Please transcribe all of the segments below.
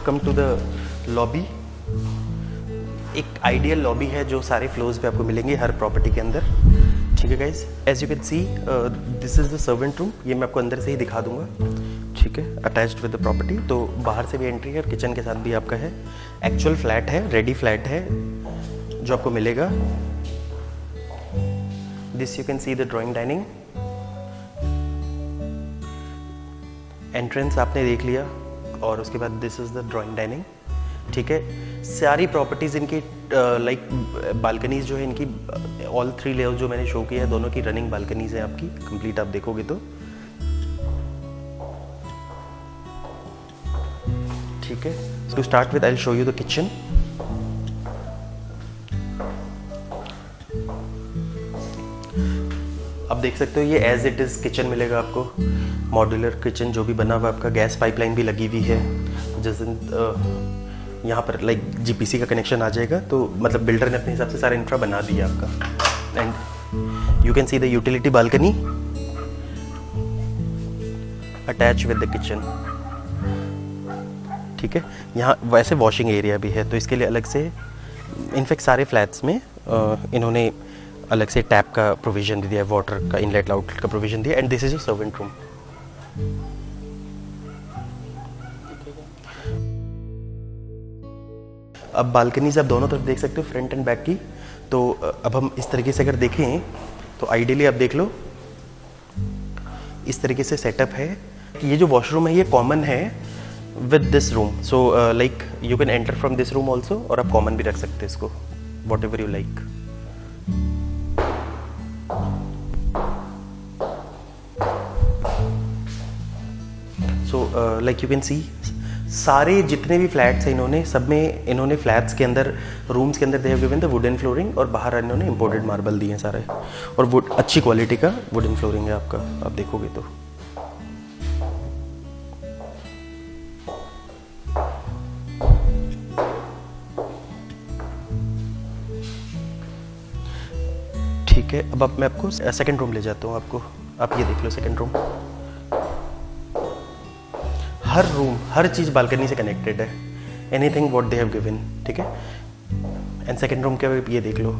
Have come to the lobby एक ideal lobby है जो सारे फ्लोर्स पे आपको मिलेंगे हर प्रॉपर्टी के अंदर। ठीक है guys as you can see this is the servant room ये मैं आपको अंदर से ही दिखा दूँगा। ठीक है? अटैच्ड विद द प्रॉपर्टी तो बाहर से भी एंट्री है और किचन के साथ भी आपका है। एक्चुअल फ्लैट है रेडी फ्लैट है, जो आपको मिलेगा। This you can see the drawing dining entrance आपने देख लिया। और उसके बाद this is the drawing dining ठीक है? सारी प्रॉपर्टीज़ इनकी लाइक बालकनीज जो है, इनकी ऑल थ्री लेवल जो मैंने शो किया है, दोनों की रनिंग बालकनीज है आपकी कंप्लीट आप देखोगे तो। ठीक है? To start with I show you the kitchen आप देख सकते हो, ये एज इट इज़ किचन मिलेगा आपको। मॉड्यूलर किचन जो भी बना हुआ आपका गैस पाइपलाइन भी लगी हुई है। जैसे यहाँ पर लाइक जीपीसी का कनेक्शन आ जाएगा तो मतलब बिल्डर ने अपने हिसाब से सारा इंफ्रा बना दिया आपका। And you can see the utility balcony attach with the kitchen ठीक है? यहाँ वैसे वॉशिंग एरिया भी है तो इसके लिए अलग से इनफैक्ट सारे फ्लैट्स में इन्होंने अलग से टैप का प्रोविज़न दे दिया है वाटर का इनलेट आउटलेट का प्रोविज़न दिया। And this is a servant room अब बालकनीज आप दोनों तरफ़ देख सकते हो फ्रंट एंड बैक की। तो अब हम इस तरीके से अगर देखें तो आइडियली आप देख लो, इस तरीके से सेटअप है कि ये जो वॉशरूम है, ये कॉमन है with this room so like you can enter from this room also और आप कॉमन भी रख सकते हैं इसको whatever you like so like you can see सारे जितने भी फ्लैट्स हैं इन्होंने, सब में इन्होंने फ्लैट्स के अंदर, रूम्स के अंदर they have given the wooden flooring और बाहर इन्होंने इंपोर्टेड मार्बल दिए हैं सारे। और वुड अच्छी क्वालिटी का वुडन फ्लोरिंग है आपका, आप देखोगे तो। ठीक है, अब आप, मैं आपको सेकंड रूम ले जाता हूँ आपको। आप ये देख लो सेकंड रूम हर रूम हर चीज़ बालकनी से कनेक्टेड है। Anything what they have given ठीक है? एंड सेकंड रूम के ये देख लो।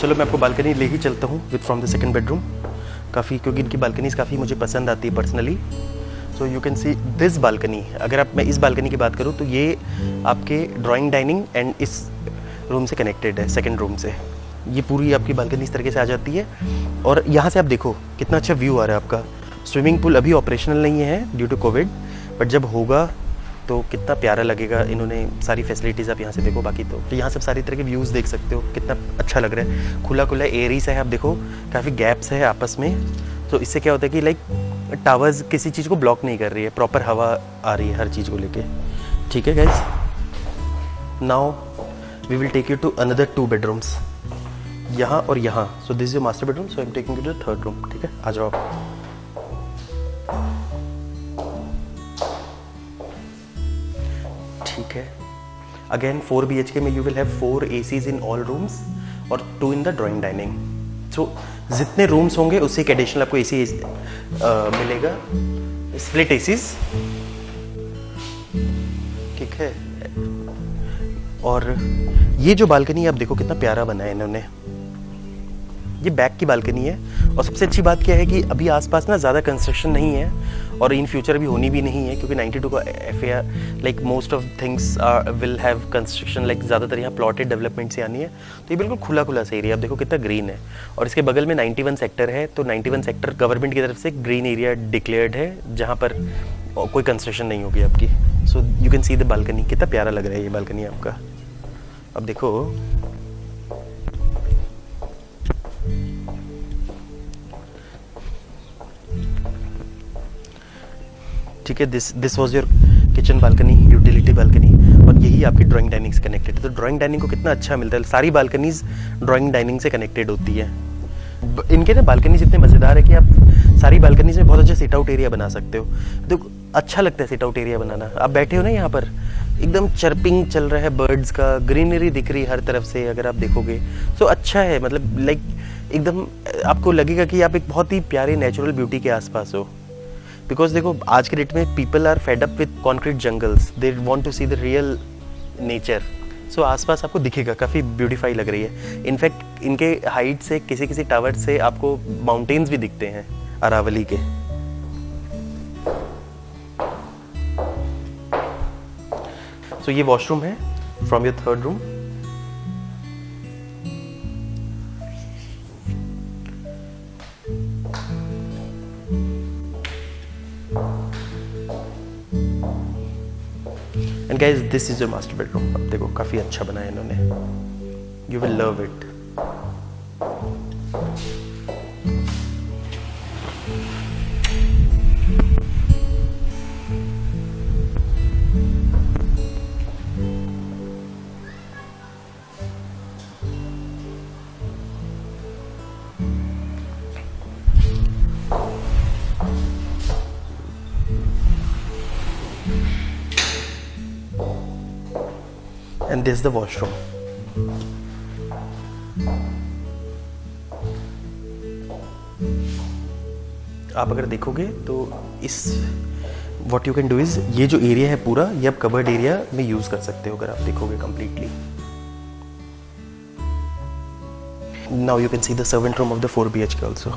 चलो मैं आपको बालकनी ले ही चलता हूँ with from the second bedroom काफ़ी, क्योंकि इनकी बालकनीज काफ़ी मुझे पसंद आती है personally so you can see this balcony अगर आप मैं इस बालकनी की बात करूँ तो ये आपके ड्राइंग डाइनिंग एंड इस रूम से कनेक्टेड है सेकेंड रूम से। ये पूरी आपकी बालकनी इस तरीके से आ जाती है। और यहाँ से आप देखो कितना अच्छा व्यू आ रहा है आपका। स्विमिंग पूल अभी ऑपरेशनल नहीं है ड्यू टू कोविड बट जब होगा तो कितना प्यारा लगेगा। इन्होंने सारी फैसिलिटीज़ आप यहाँ से देखो बाकी तो, तो यहाँ से सारी तरह के व्यूज़ देख सकते हो कितना अच्छा लग रहा है। खुला खुला एरीज है आप देखो काफ़ी गैप्स है आपस में। तो इससे क्या होता है कि लाइक टावर्स किसी चीज़ को ब्लॉक नहीं कर रही है प्रॉपर हवा आ रही है हर चीज़ को लेके। ठीक है guys now we will take you to another two bedrooms यहाँ और यहाँ। So this is master bedroom so I am taking you to third room ठीक है? आ जाओ ठीक है। Again four B H K में you will have four ACs in all rooms और two in the drawing dining so जितने rooms होंगे उससे एक एडिशनल आपको ए सी मिलेगा। स्प्लिट ए ठीक है। और ये जो बालकनी आप देखो कितना प्यारा बना है इन्होंने। ये बैक की बालकनी है। और सबसे अच्छी बात क्या है कि अभी आसपास ना ज़्यादा कंस्ट्रक्शन नहीं है। और इन फ्यूचर भी होनी भी नहीं है, क्योंकि 92 का F like most of things will have construction like ज़्यादातर यहाँ प्लॉटेड डेवलपमेंट से आनी है। तो ये बिल्कुल खुला खुला सा एरिया आप देखो कितना ग्रीन है। और इसके बगल में 91 सेक्टर है तो 91 सेक्टर गवर्नमेंट की तरफ़ से ग्रीन एरिया डिक्लेयर्ड है, जहाँ पर कोई कंस्ट्रक्शन नहीं होगी आपकी। So you can see the balcony कितना प्यारा लग रहा है ये बालकनी आपका। अब देखो ठीक है this this was your kitchen balcony utility balcony और यही आपकी ड्राइंग डाइनिंग से कनेक्टेड है। तो ड्राइंग डाइनिंग को कितना अच्छा मिलता है सारी बालकनीज ड्राइंग डाइनिंग से कनेक्टेड होती है। इनके ना बालकनीज इतने मज़ेदार है कि आप सारी बालकनीज में बहुत अच्छा सिट आउट एरिया बना सकते हो। तो अच्छा लगता है सिट आउट एरिया बनाना। आप बैठे हो ना यहाँ पर एकदम चर्पिंग चल रहा है बर्ड्स का ग्रीनरी दिख रही हर तरफ़ से अगर आप देखोगे सो so, अच्छा है मतलब लाइक एकदम आपको लगेगा कि आप एक बहुत ही प्यारे नेचुरल ब्यूटी के आसपास हो। बिकॉज़ देखो आज के डेट में people are fed up with concrete jungles they want to see the real nature so आसपास आपको दिखेगा काफ़ी ब्यूटीफाई लग रही है. इनफैक्ट इनके हाइट से किसी किसी टावर से आपको माउंटेन्स भी दिखते हैं अरावली के. सो so, ये वॉशरूम है from your third room and guys this is your master bedroom अब देखो, काफ़ी अच्छा बनाया इन्होंने। You will love it and this is the washroom. आप अगर देखोगे तो इस what you can do is ये जो एरिया है पूरा, ये आप कवर्ड एरिया में यूज़ कर सकते हो अगर आप देखोगे completely now you can see the servant room of the four B H K also